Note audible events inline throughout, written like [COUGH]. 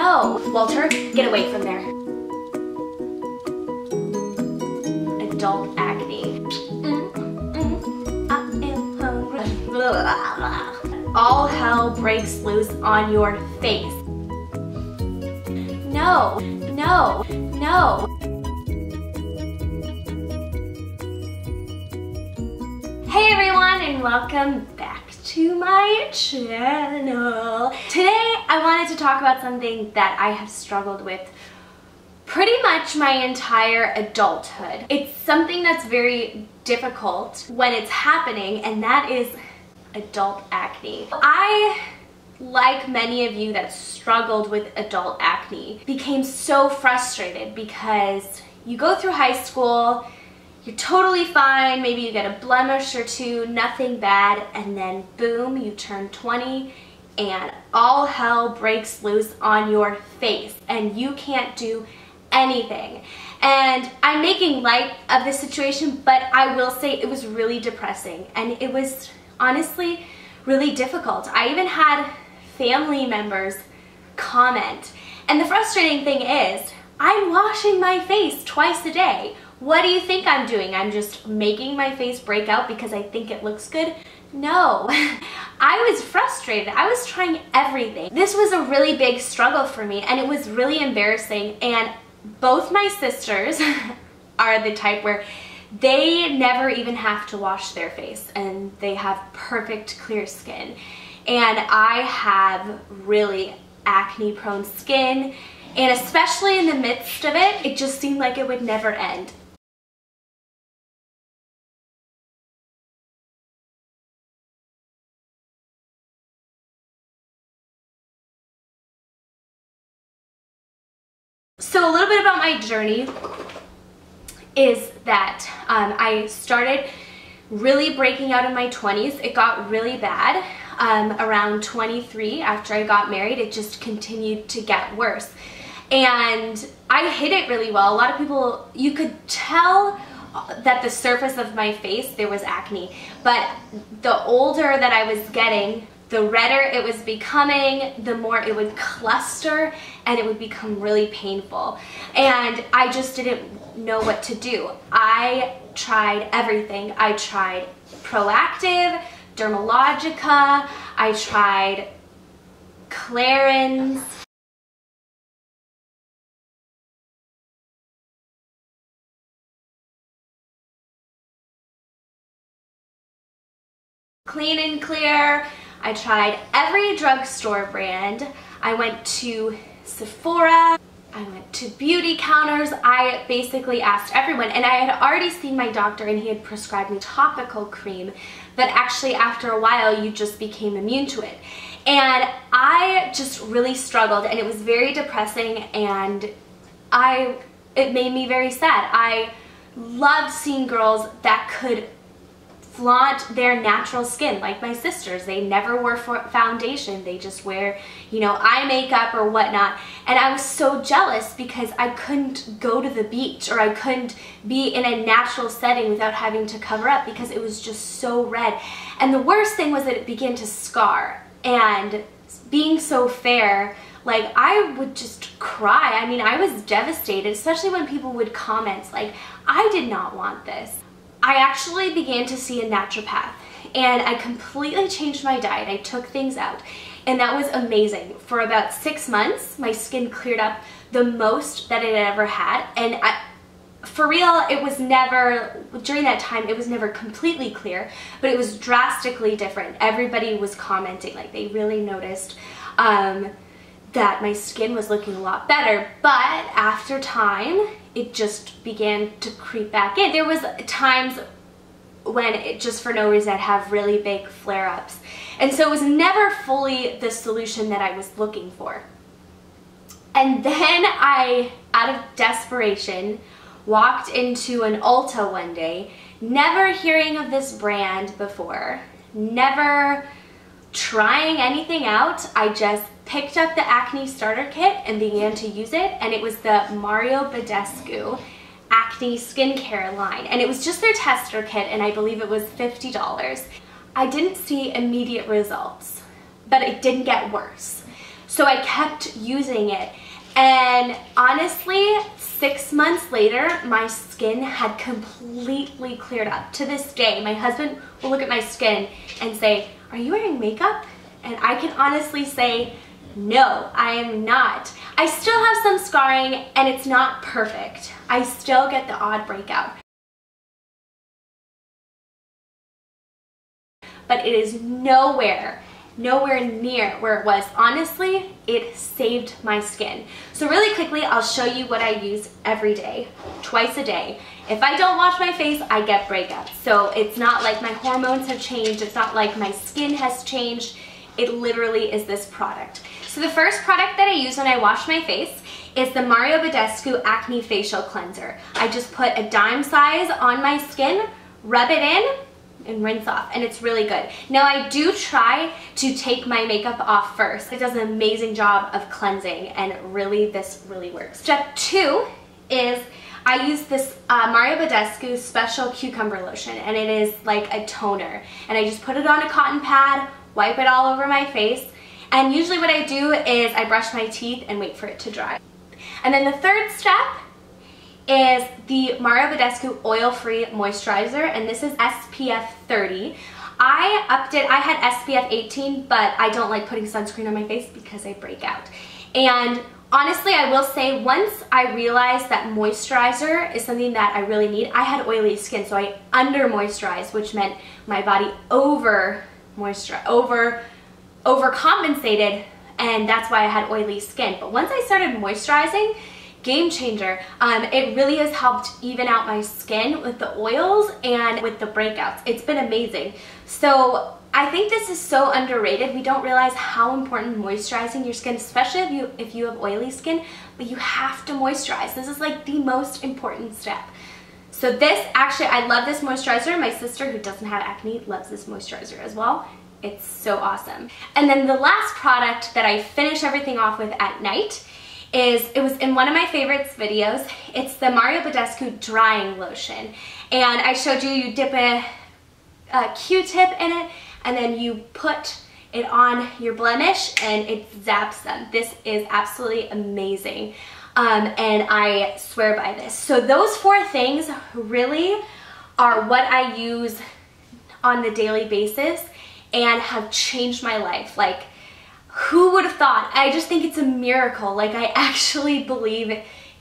No. Walter, get away from there. Adult acne. Mm, mm, I am hungry. Blah, [LAUGHS] blah, blah. All hell breaks loose on your face. No, no, no. Hey everyone and welcome back to my channel. Today I wanted to talk about something that I have struggled with pretty much my entire adulthood. It's something that's very difficult when it's happening and that is adult acne. I like many of you that struggled with adult acne, became so frustrated because you go through high school, you're totally fine, maybe you get a blemish or two, nothing bad, and then boom, you turn 20 and all hell breaks loose on your face and you can't do anything. And I'm making light of the situation, but I will say it was really depressing and it was honestly really difficult. I even had family members comment. And the frustrating thing is, I'm washing my face twice a day. What do you think I'm doing? I'm just making my face break out because I think it looks good? No, [LAUGHS] I was frustrated. I was trying everything. This was a really big struggle for me and it was really embarrassing and both my sisters [LAUGHS] are the type where they never even have to wash their face and they have perfect clear skin and I have really acne prone skin and especially in the midst of it, it just seemed like it would never end. So a little bit about my journey is that um, I started really breaking out in my 20s. It got really bad um, around 23 after I got married. It just continued to get worse. And I hid it really well. A lot of people, you could tell that the surface of my face, there was acne. But the older that I was getting, the redder it was becoming, the more it would cluster and it would become really painful. And I just didn't know what to do. I tried everything. I tried Proactiv, Dermalogica, I tried Clarins, Clean and Clear. I tried every drugstore brand. I went to Sephora. I went to beauty counters. I basically asked everyone and I had already seen my doctor and he had prescribed me topical cream but actually after a while you just became immune to it. And I just really struggled and it was very depressing and I it made me very sad. I loved seeing girls that could flaunt their natural skin like my sisters. They never wear foundation. They just wear you know eye makeup or whatnot. And I was so jealous because I couldn't go to the beach or I couldn't be in a natural setting without having to cover up because it was just so red. And the worst thing was that it began to scar. And being so fair like I would just cry. I mean I was devastated especially when people would comment like I did not want this I actually began to see a naturopath and I completely changed my diet. I took things out and that was amazing. For about six months, my skin cleared up the most that it had ever had. And I, for real, it was never, during that time, it was never completely clear, but it was drastically different. Everybody was commenting, like they really noticed um, that my skin was looking a lot better. But after time, it just began to creep back in. There was times when it just for no reason I'd have really big flare-ups. And so it was never fully the solution that I was looking for. And then I, out of desperation, walked into an Ulta one day, never hearing of this brand before, never trying anything out. I just picked up the acne starter kit and began to use it and it was the Mario Badescu acne skincare line and it was just their tester kit and I believe it was $50. I didn't see immediate results but it didn't get worse. So I kept using it. And honestly, six months later, my skin had completely cleared up. To this day, my husband will look at my skin and say, are you wearing makeup? And I can honestly say, no, I am not. I still have some scarring and it's not perfect. I still get the odd breakout. But it is nowhere nowhere near where it was. Honestly, it saved my skin. So really quickly, I'll show you what I use every day, twice a day. If I don't wash my face, I get breakouts. So it's not like my hormones have changed. It's not like my skin has changed. It literally is this product. So the first product that I use when I wash my face is the Mario Badescu Acne Facial Cleanser. I just put a dime size on my skin, rub it in, and rinse off and it's really good. Now I do try to take my makeup off first. It does an amazing job of cleansing and really this really works. Step two is I use this uh, Mario Badescu Special Cucumber Lotion and it is like a toner and I just put it on a cotton pad, wipe it all over my face and usually what I do is I brush my teeth and wait for it to dry. And then the third step is the Mario Badescu Oil-Free Moisturizer, and this is SPF 30. I upped it, I had SPF 18, but I don't like putting sunscreen on my face because I break out. And honestly, I will say once I realized that moisturizer is something that I really need, I had oily skin, so I under moisturized, which meant my body over moisturize, over, overcompensated, and that's why I had oily skin. But once I started moisturizing, game changer. Um, it really has helped even out my skin with the oils and with the breakouts. It's been amazing. So I think this is so underrated. We don't realize how important moisturizing your skin, especially if you, if you have oily skin, but you have to moisturize. This is like the most important step. So this, actually, I love this moisturizer. My sister, who doesn't have acne, loves this moisturizer as well. It's so awesome. And then the last product that I finish everything off with at night is, it was in one of my favorites videos. It's the Mario Badescu Drying Lotion. And I showed you, you dip a, a Q-tip in it, and then you put it on your blemish and it zaps them. This is absolutely amazing. Um, and I swear by this. So those four things really are what I use on the daily basis and have changed my life. Like who would have thought? I just think it's a miracle. Like I [LAUGHS] actually believe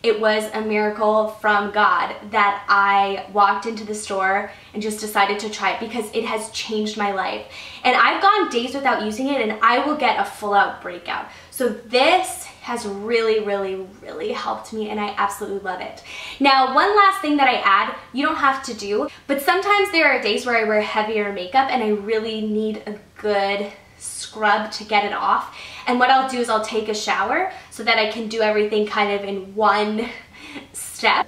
it was a miracle from God that I walked into the store and just decided to try it because it has changed my life. And I've gone days without using it and I will get a full out breakout. So this has really, really, really helped me and I absolutely love it. Now, one last thing that I add, you don't have to do, but sometimes there are days where I wear heavier makeup and I really need a good scrub to get it off. And what I'll do is I'll take a shower so that I can do everything kind of in one step.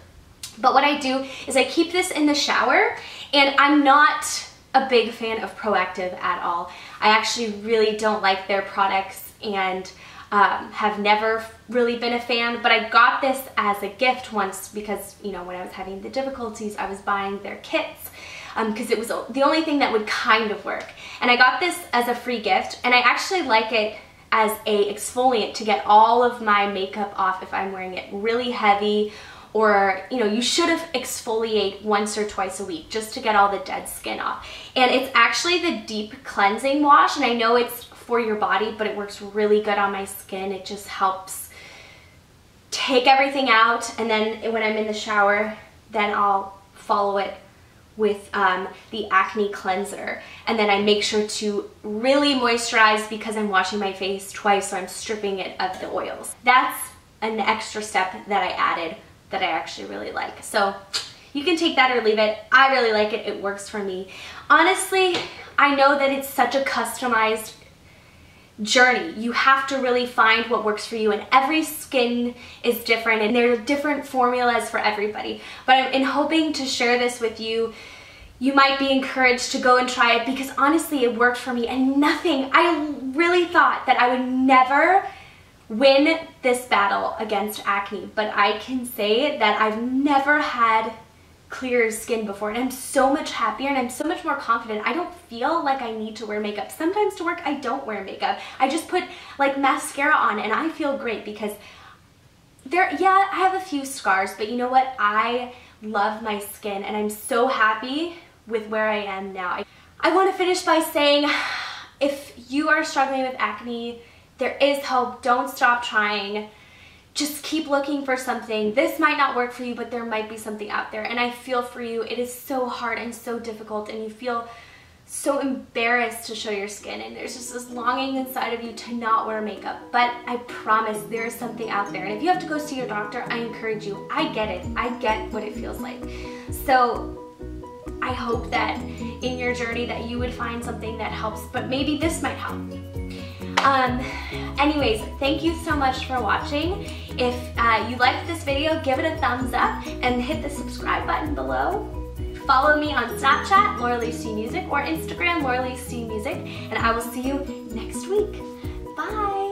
But what I do is I keep this in the shower and I'm not a big fan of Proactiv at all. I actually really don't like their products and um, have never really been a fan, but I got this as a gift once because, you know, when I was having the difficulties, I was buying their kits because um, it was the only thing that would kind of work. And I got this as a free gift and I actually like it as a exfoliant to get all of my makeup off if I'm wearing it really heavy or you know you should have exfoliate once or twice a week just to get all the dead skin off and it's actually the deep cleansing wash and I know it's for your body but it works really good on my skin it just helps take everything out and then when I'm in the shower then I'll follow it with um, the acne cleanser and then I make sure to really moisturize because I'm washing my face twice so I'm stripping it of the oils. That's an extra step that I added that I actually really like. So you can take that or leave it. I really like it. It works for me. Honestly, I know that it's such a customized journey. You have to really find what works for you and every skin is different and there are different formulas for everybody. But in hoping to share this with you you might be encouraged to go and try it because honestly it worked for me and nothing, I really thought that I would never win this battle against acne, but I can say that I've never had clear skin before and I'm so much happier and I'm so much more confident. I don't feel like I need to wear makeup. Sometimes to work I don't wear makeup. I just put like mascara on and I feel great because there, yeah, I have a few scars, but you know what? I love my skin and I'm so happy with where I am now. I, I want to finish by saying if you are struggling with acne, there is hope. Don't stop trying just keep looking for something. This might not work for you, but there might be something out there. And I feel for you, it is so hard and so difficult and you feel so embarrassed to show your skin and there's just this longing inside of you to not wear makeup. But I promise there is something out there. And if you have to go see your doctor, I encourage you. I get it. I get what it feels like. So I hope that in your journey that you would find something that helps, but maybe this might help. Um, anyways, thank you so much for watching. If uh, you liked this video, give it a thumbs up and hit the subscribe button below. Follow me on Snapchat, Lauralee C Music, or Instagram, Lauralee C Music, and I will see you next week. Bye!